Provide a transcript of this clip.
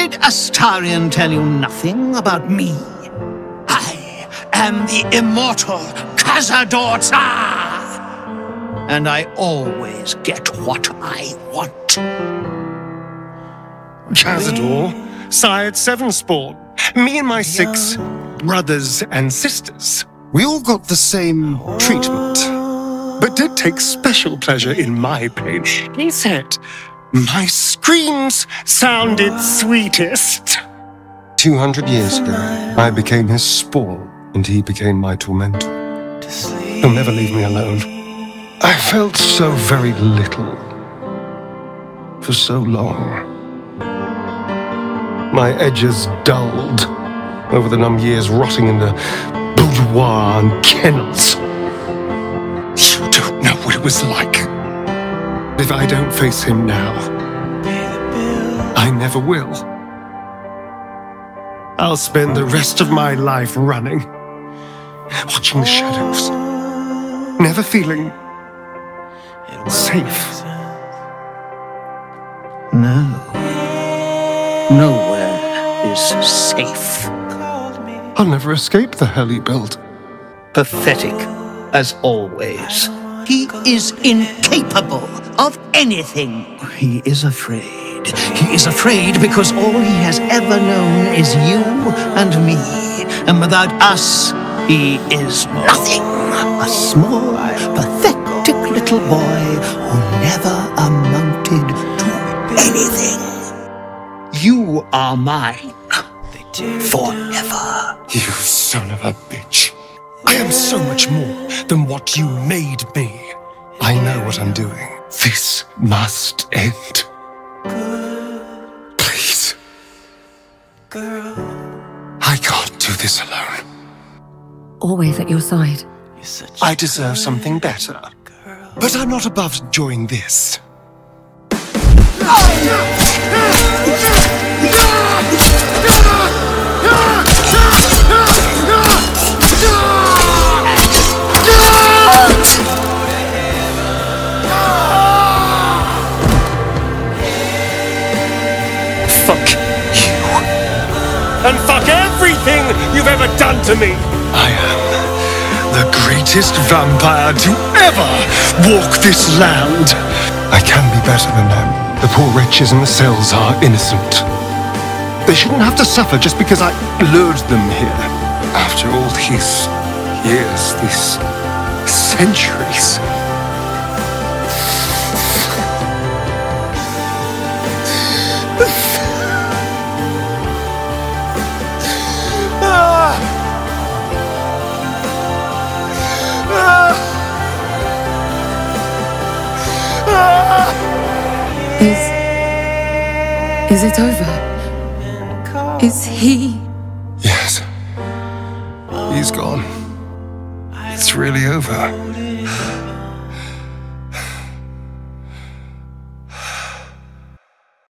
Did Astarion tell you nothing about me? I am the immortal Cazador And I always get what I want. Cazador sired seven spawn. Me and my six brothers and sisters. We all got the same treatment, but did take special pleasure in my pain. He said, my screams sounded sweetest. 200 years ago, I became his spawn, and he became my tormentor. He'll never leave me alone. I felt so very little for so long. My edges dulled over the numb years rotting in the boudoir and kennels. You don't know what it was like. If I don't face him now, I never will. I'll spend the rest of my life running, watching the shadows, never feeling safe. No. Nowhere is safe. I'll never escape the hell he built. Pathetic, as always. He is incapable of anything. He is afraid. He is afraid because all he has ever known is you and me. And without us, he is nothing. A small, pathetic little boy who never amounted to anything. You are mine. Forever. You son of a bitch. I am so much more than what you made me. I know what I'm doing. This must end. Please. Girl. I can't do this alone. Always at your side. I deserve something better. But I'm not above enjoying this. Oh, Fuck you. And fuck everything you've ever done to me. I am the greatest vampire to ever walk this land. I can be better than them. The poor wretches in the cells are innocent. They shouldn't have to suffer just because I lured them here. After all these years, these centuries. Is it over? Is he. Yes. He's gone. It's really over.